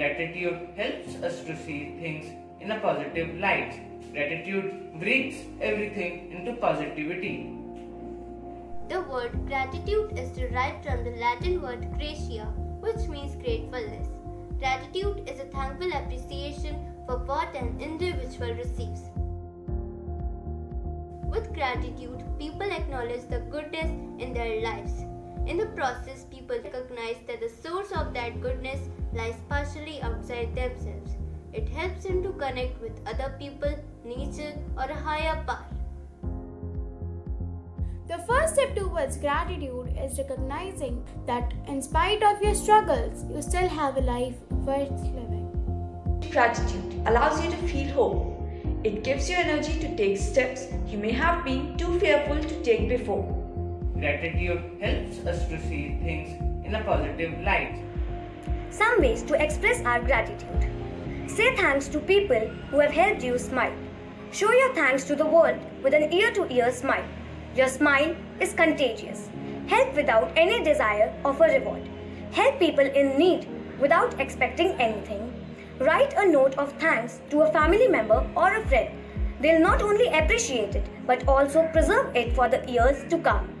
Gratitude helps us to see things in a positive light. Gratitude brings everything into positivity. The word gratitude is derived from the Latin word gratia, which means gratefulness. Gratitude is a thankful appreciation for what an individual receives. With gratitude, people acknowledge the goodness in their lives. In the process, people recognize that the source of that goodness lies partially outside themselves. It helps them to connect with other people, nature, or a higher power. The first step towards gratitude is recognizing that, in spite of your struggles, you still have a life worth living. Gratitude allows you to feel hope. It gives you energy to take steps you may have been too fearful to take before. Gratitude helps us to see things in a positive light. Some ways to express our gratitude. Say thanks to people who have helped you smile. Show your thanks to the world with an ear to ear smile. Your smile is contagious. Help without any desire of a reward. Help people in need without expecting anything. Write a note of thanks to a family member or a friend. They'll not only appreciate it but also preserve it for the years to come.